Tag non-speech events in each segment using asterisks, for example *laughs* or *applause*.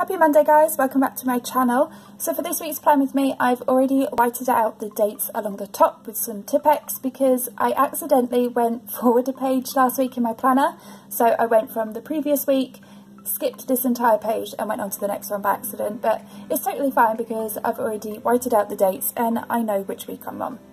Happy Monday guys, welcome back to my channel. So for this week's plan with me, I've already whited out the dates along the top with some Tipp-Ex because I accidentally went *laughs* forward a page last week in my planner. So I went from the previous week, skipped this entire page and went on to the next one by accident. But it's totally fine because I've already whited out the dates and I know which week I'm on.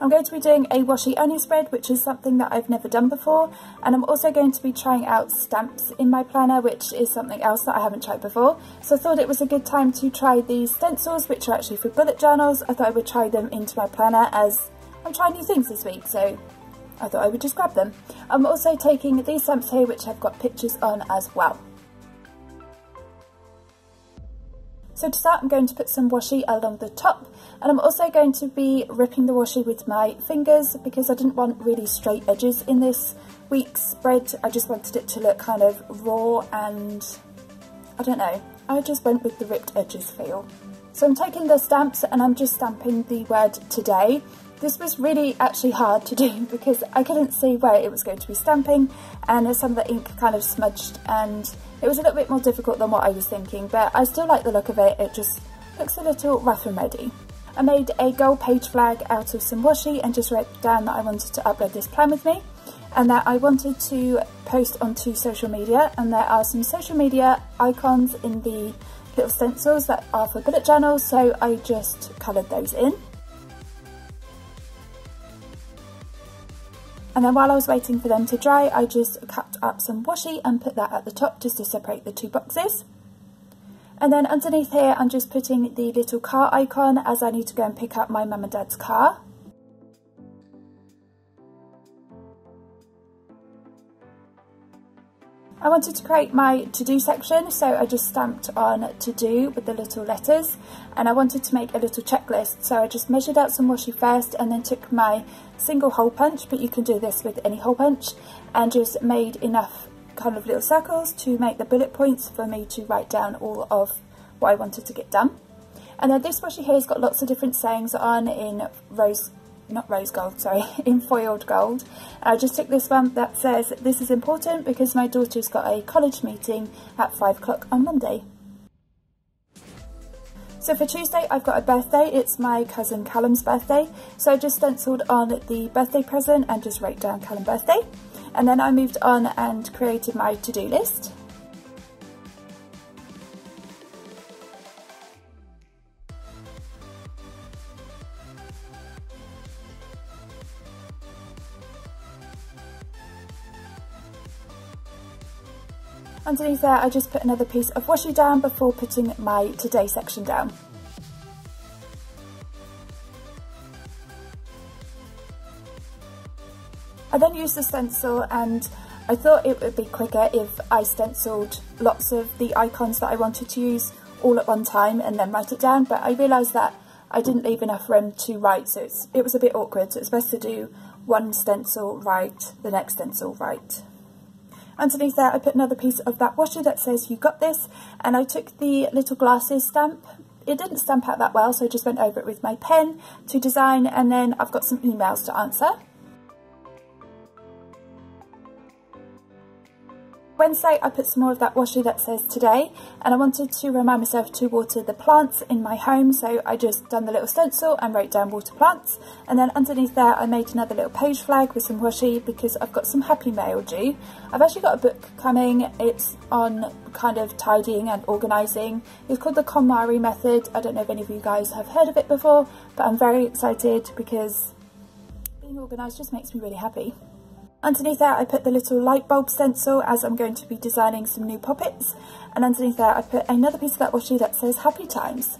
I'm going to be doing a washi only spread, which is something that I've never done before. And I'm also going to be trying out stamps in my planner, which is something else that I haven't tried before. So I thought it was a good time to try these stencils, which are actually for bullet journals. I thought I would try them into my planner as I'm trying new things this week. So I thought I would just grab them. I'm also taking these stamps here, which I've got pictures on as well. So to start I'm going to put some washi along the top and I'm also going to be ripping the washi with my fingers because I didn't want really straight edges in this week's spread. I just wanted it to look kind of raw and I don't know, I just went with the ripped edges feel. So I'm taking the stamps and I'm just stamping the word today this was really actually hard to do *laughs* because I couldn't see where it was going to be stamping and some of the ink kind of smudged and it was a little bit more difficult than what I was thinking but I still like the look of it, it just looks a little rough and ready. I made a gold page flag out of some washi and just wrote down that I wanted to upload this plan with me and that I wanted to post onto social media and there are some social media icons in the little stencils that are for bullet journals so I just coloured those in. And then while I was waiting for them to dry, I just cut up some washi and put that at the top just to separate the two boxes. And then underneath here, I'm just putting the little car icon as I need to go and pick up my mum and dad's car. I wanted to create my to-do section, so I just stamped on to-do with the little letters, and I wanted to make a little checklist, so I just measured out some washi first, and then took my single hole punch, but you can do this with any hole punch, and just made enough kind of little circles to make the bullet points for me to write down all of what I wanted to get done. And then this washi here has got lots of different sayings on in rose not rose gold, sorry, *laughs* in foiled gold. I just took this one that says, this is important because my daughter's got a college meeting at 5 o'clock on Monday. So for Tuesday I've got a birthday, it's my cousin Callum's birthday. So I just stenciled on the birthday present and just wrote down Callum birthday. And then I moved on and created my to-do list. Underneath there I just put another piece of washi down before putting my today section down. I then used the stencil and I thought it would be quicker if I stenciled lots of the icons that I wanted to use all at one time and then write it down but I realised that I didn't leave enough room to write so it was a bit awkward. So it's best to do one stencil right, the next stencil right. Underneath there I put another piece of that washi that says you got this and I took the little glasses stamp. It didn't stamp out that well so I just went over it with my pen to design and then I've got some emails to answer Wednesday I put some more of that washi that says today and I wanted to remind myself to water the plants in my home so I just done the little stencil and wrote down water plants and then underneath there I made another little page flag with some washi because I've got some happy mail due. I've actually got a book coming, it's on kind of tidying and organising. It's called the KonMari method, I don't know if any of you guys have heard of it before but I'm very excited because being organised just makes me really happy. Underneath that I put the little light bulb stencil as I'm going to be designing some new poppets and underneath that I put another piece of that washi that says happy times.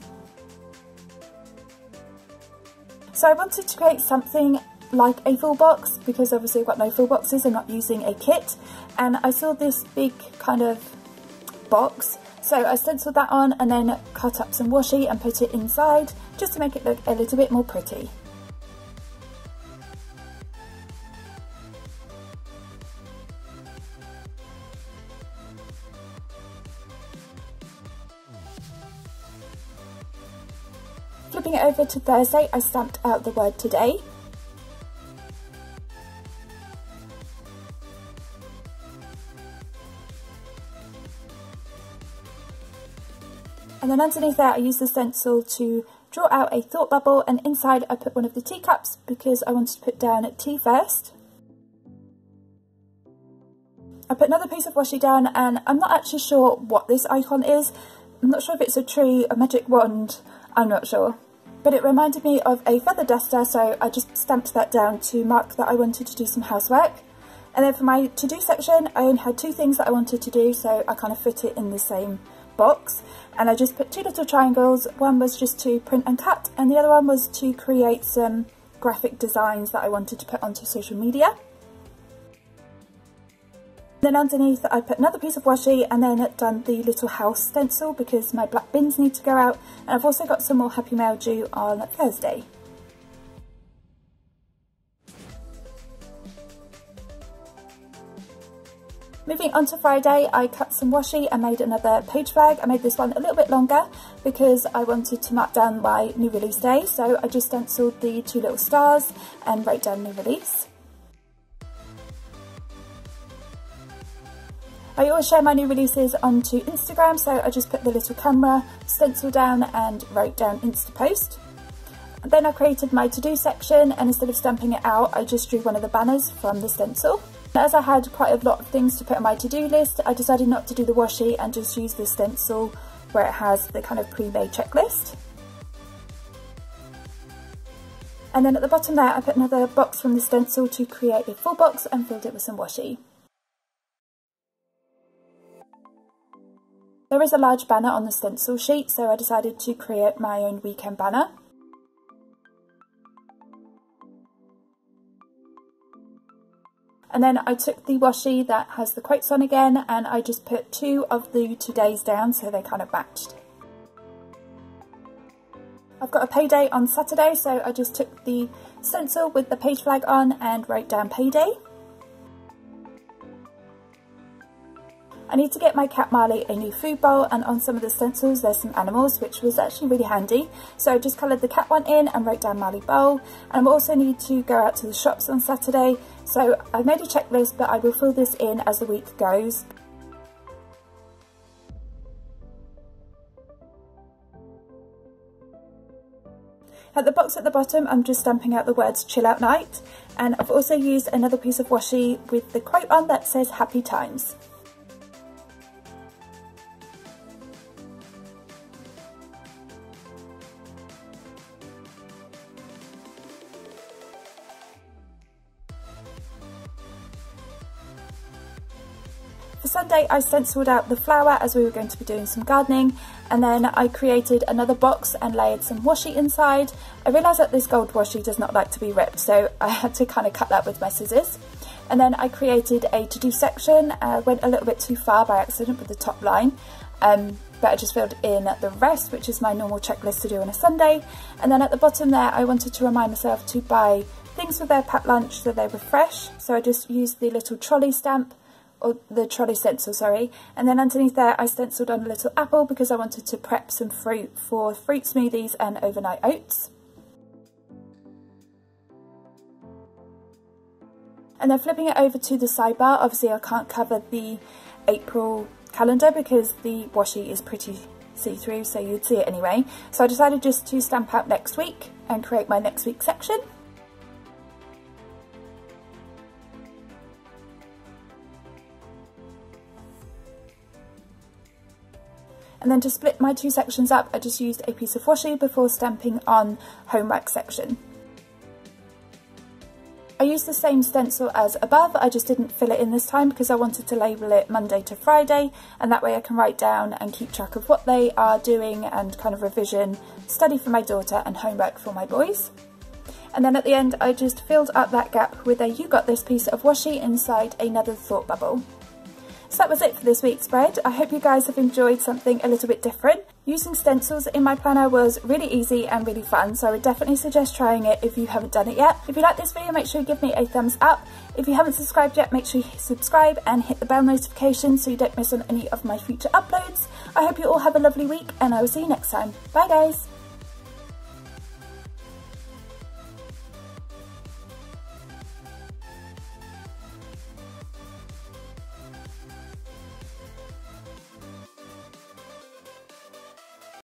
So I wanted to create something like a full box because obviously I've got no full boxes, I'm not using a kit and I saw this big kind of box so I stenciled that on and then cut up some washi and put it inside just to make it look a little bit more pretty. Flipping it over to Thursday, I stamped out the word today. And then underneath there I used the stencil to draw out a thought bubble and inside I put one of the teacups because I wanted to put down tea first. I put another piece of washi down and I'm not actually sure what this icon is. I'm not sure if it's a tree, a magic wand, I'm not sure. But it reminded me of a feather duster so I just stamped that down to mark that I wanted to do some housework. And then for my to-do section I only had two things that I wanted to do so I kind of fit it in the same box and I just put two little triangles. One was just to print and cut and the other one was to create some graphic designs that I wanted to put onto social media. Then underneath I put another piece of washi and then done the little house stencil because my black bins need to go out and I've also got some more Happy Mail due on Thursday. Moving on to Friday, I cut some washi and made another page flag. I made this one a little bit longer because I wanted to mark down my new release day. So I just stenciled the two little stars and wrote down new release. I always share my new releases onto Instagram, so I just put the little camera stencil down and wrote down Insta post. Then I created my to-do section and instead of stamping it out, I just drew one of the banners from the stencil. As I had quite a lot of things to put on my to-do list, I decided not to do the washi and just use the stencil where it has the kind of pre-made checklist. And then at the bottom there, I put another box from the stencil to create a full box and filled it with some washi. There is a large banner on the stencil sheet, so I decided to create my own weekend banner. And then I took the washi that has the quotes on again and I just put two of the today's down so they kind of matched. I've got a payday on Saturday so I just took the stencil with the page flag on and wrote down payday. I need to get my cat Marley a new food bowl and on some of the stencils there's some animals which was actually really handy. So I just coloured the cat one in and wrote down Marley bowl and I also need to go out to the shops on Saturday so I've made a checklist but I will fill this in as the week goes. At the box at the bottom, I'm just stamping out the words chill out night. And I've also used another piece of washi with the quote on that says happy times. For Sunday I stenciled out the flower as we were going to be doing some gardening and then I created another box and layered some washi inside. I realised that this gold washi does not like to be ripped so I had to kind of cut that with my scissors. And then I created a to-do section, uh, went a little bit too far by accident with the top line. Um, but I just filled in the rest, which is my normal checklist to do on a Sunday. And then at the bottom there, I wanted to remind myself to buy things for their packed lunch so they were fresh. So I just used the little trolley stamp or the trolley stencil, sorry. And then underneath there, I stenciled on a little apple because I wanted to prep some fruit for fruit smoothies and overnight oats. And then flipping it over to the sidebar, obviously I can't cover the April calendar because the washi is pretty see-through, so you'd see it anyway. So I decided just to stamp out next week and create my next week section. And then to split my two sections up, I just used a piece of washi before stamping on homework section. I used the same stencil as above, I just didn't fill it in this time because I wanted to label it Monday to Friday and that way I can write down and keep track of what they are doing and kind of revision, study for my daughter and homework for my boys. And then at the end I just filled up that gap with a you got this piece of washi inside another thought bubble. So that was it for this week's spread. I hope you guys have enjoyed something a little bit different. Using stencils in my planner was really easy and really fun, so I would definitely suggest trying it if you haven't done it yet. If you like this video, make sure you give me a thumbs up. If you haven't subscribed yet, make sure you subscribe and hit the bell notification so you don't miss on any of my future uploads. I hope you all have a lovely week and I will see you next time. Bye guys!